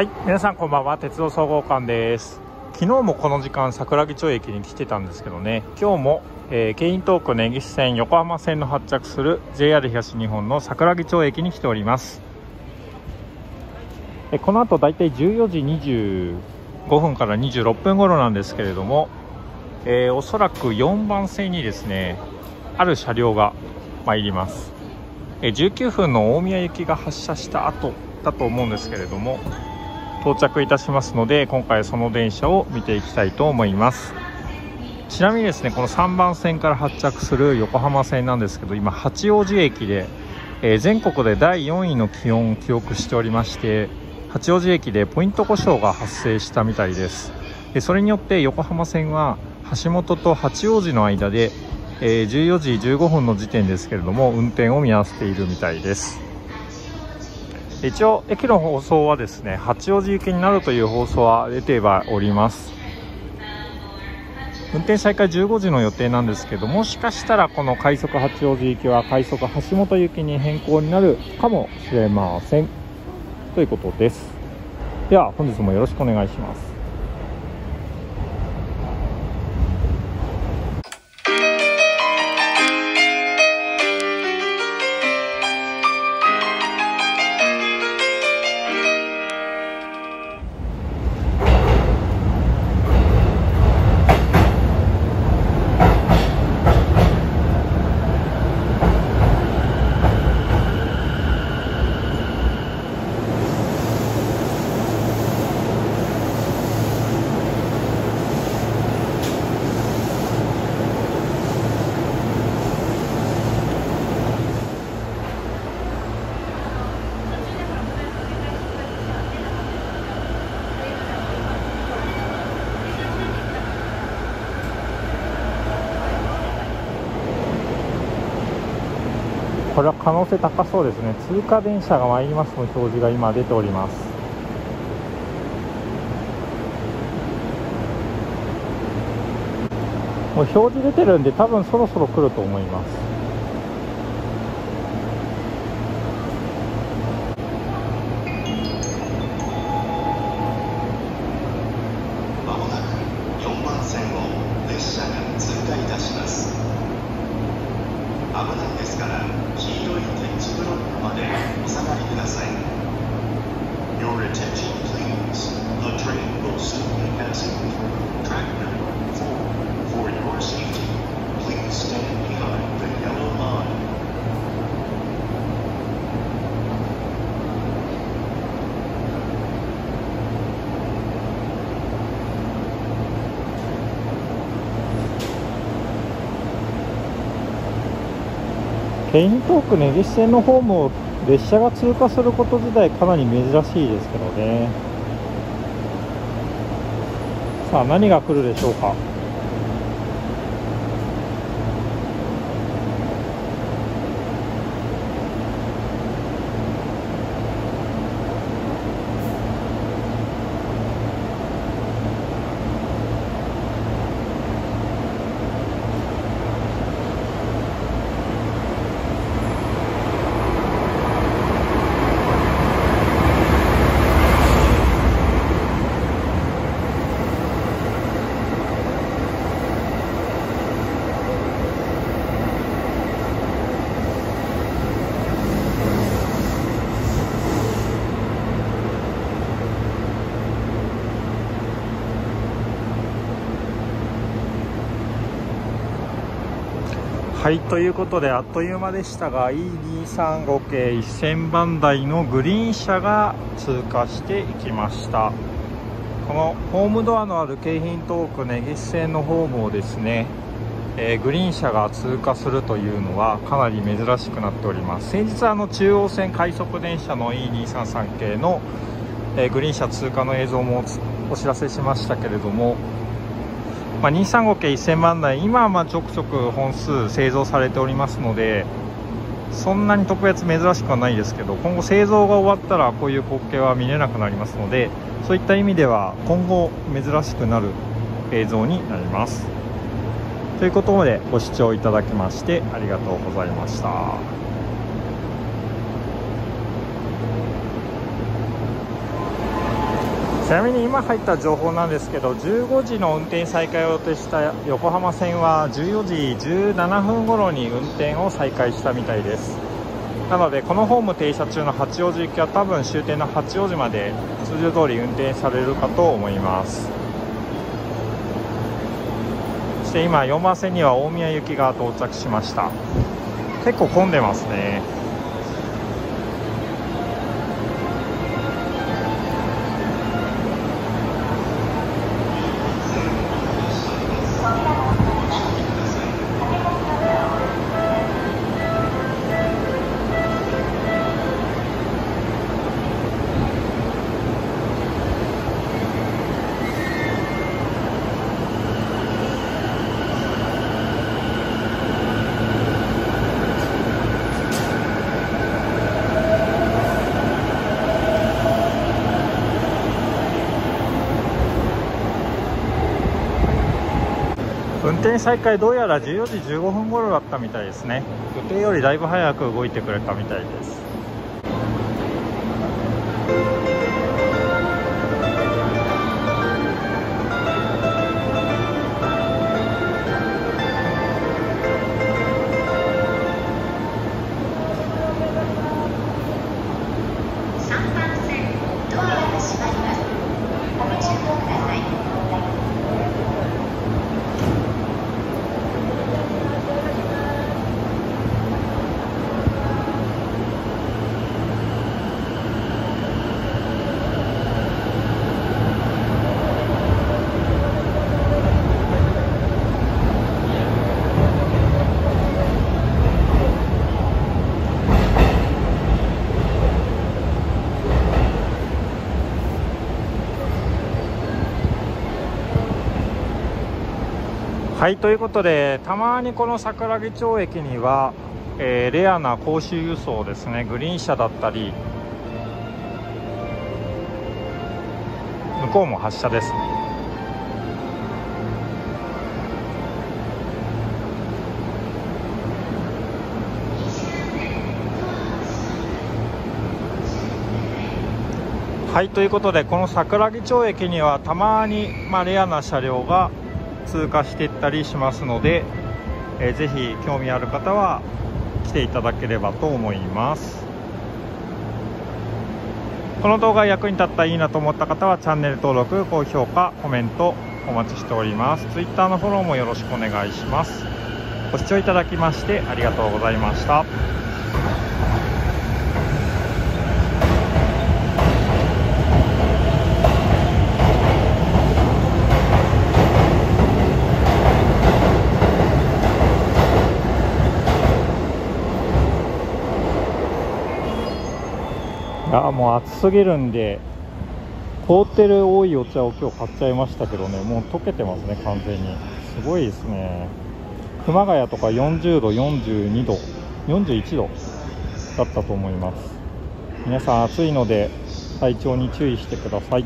はい。皆さんこんばんは。鉄道総合館です。昨日もこの時間桜木町駅に来てたんですけどね。今日も、えー、京浜東区根岸線横浜線の発着する JR 東日本の桜木町駅に来ております。えこの後だいたい14時25分から26分頃なんですけれども、えー、おそらく4番線にですねある車両が参ります。え19分の大宮行きが発車した後だと思うんですけれども到着いたしますので今回その電車を見ていきたいと思います。ちなみにですねこの3番線から発着する横浜線なんですけど今八王子駅で、えー、全国で第4位の気温を記憶しておりまして八王子駅でポイント故障が発生したみたいです。でそれによって横浜線は橋本と八王子の間でえー、14時15分の時点ですけれども運転を見合わせているみたいです。一応駅の放送はですね八王子行きになるという放送は出てはおります。運転再開15時の予定なんですけどもしかしたらこの快速八王子行きは快速橋本行きに変更になるかもしれません。ということです。では本日もよろしくお願いします。これは可能性高そうですね。通過電車が参りますの表示が今出ております。もう表示出てるんで多分そろそろ来ると思います。Your attention please. The train will soon be passing through track number 4. For your safety, please stand behind the ケイントーク根岸線のホームを列車が通過すること自体かなり珍しいですけどね。さあ何が来るでしょうか？はいということであっという間でしたが E235 系1000番台のグリーン車が通過していきました。このホームドアのある京浜東北根岸線のホームをですね、えー、グリーン車が通過するというのはかなり珍しくなっております。先日あの中央線快速電車の E233 系の、えー、グリーン車通過の映像もお知らせしましたけれどもまあ、235系1000万台今はまちょくちょく本数製造されておりますのでそんなに特別珍しくはないですけど今後製造が終わったらこういう光景は見れなくなりますのでそういった意味では今後珍しくなる映像になります。ということでご視聴いただきましてありがとうございました。ちなみに今入った情報なんですけど15時の運転再開を予定した横浜線は14時17分頃に運転を再開したみたいです。なのでこのホーム停車中の八王子行きは多分終点の八王子まで通常通り運転されるかと思います。そして今4番線には大宮行きが到着しました。結構混んでますね。運転再開どうやら14時15分頃だったみたいですね。予定よりだいぶ早く動いてくれたみたいです。はいということでたまにこの桜木町駅には、えー、レアな公衆輸送ですねグリーン車だったり向こうも発車ですはいということでこの桜木町駅にはたまに、まあ、レアな車両が通過していったりしますので、えー、ぜひ興味ある方は来ていただければと思います。この動画役に立ったらいいなと思った方はチャンネル登録高評価コメントお待ちしております。Twitter のフォローもよろしくお願いします。ご視聴いただきましてありがとうございました。もう暑すぎるんで凍ってる多いお茶を今日買っちゃいましたけどねもう溶けてますね完全に。すごいですね。熊谷とか40度42度41度だったと思います。皆さん暑いので体調に注意してください。